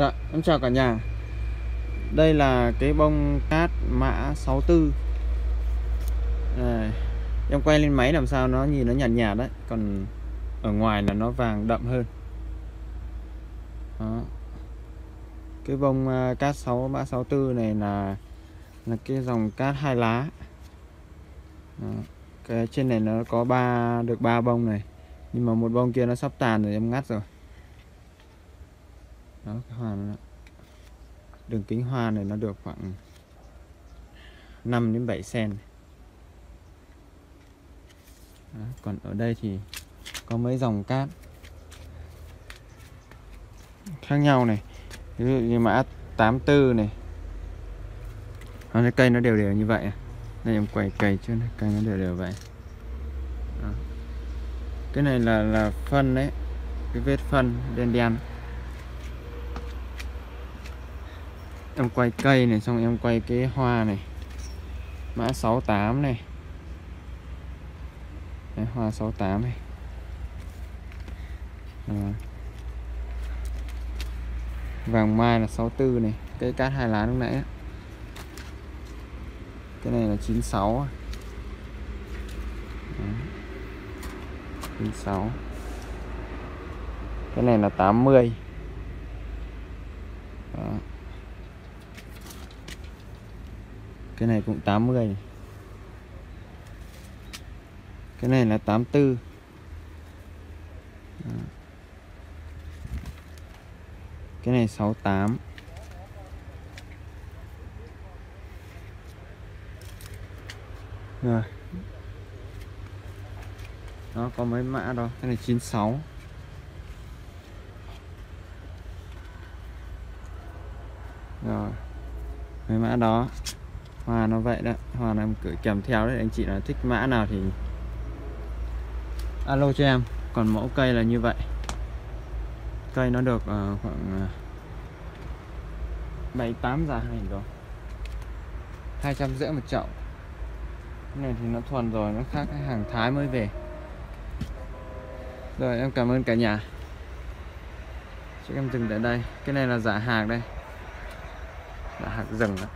Dạ, em chào cả nhà Đây là cái bông cát mã 64 Đây. Em quay lên máy làm sao nó nhìn nó nhạt nhạt đấy Còn ở ngoài là nó vàng đậm hơn Đó. Cái bông à, cát 6 mã 64 này là là cái dòng cát hai lá Đó. Cái trên này nó có ba được ba bông này Nhưng mà một bông kia nó sắp tàn rồi em ngắt rồi đó cái hoa nó đường kính hoa này nó được khoảng 5 đến 7 cm đó, còn ở đây thì có mấy dòng cát khác nhau này. Ví dụ như mã 84 này. Đó, cái cây nó đều đều như vậy à. đây em quay cây chứ này. cây nó đều đều vậy. Đó. cái này là là phân đấy. Cái vết phân đen đen. Em quay cây này xong em quay cái hoa này. Mã 68 này. Đấy, hoa 68 này. À. vàng mai là 64 này. Cái cát hai lá lúc nãy á. cái này là 96 Đấy. 96 cái này là 80 đó. Cái này cũng 80 này. cái này là 84 Đó. cái này 68 rồi. Nó có mấy mã đó? Cái này 96 rồi. Mấy mã đó? Hoa nó vậy đó. Hoa nó cứ kèm theo đấy. Anh chị là thích mã nào thì alo cho em. Còn mẫu cây là như vậy. Cây nó được uh, khoảng ờ, bảy tám giá hành rồi. Hai trăm rưỡi một chậu. Cái này thì nó thuần rồi nó khác cái hàng thái mới về. Rồi em cảm ơn cả nhà. Chắc em dừng tại đây. Cái này là giả hàng đây. Giả hạt rừng đó.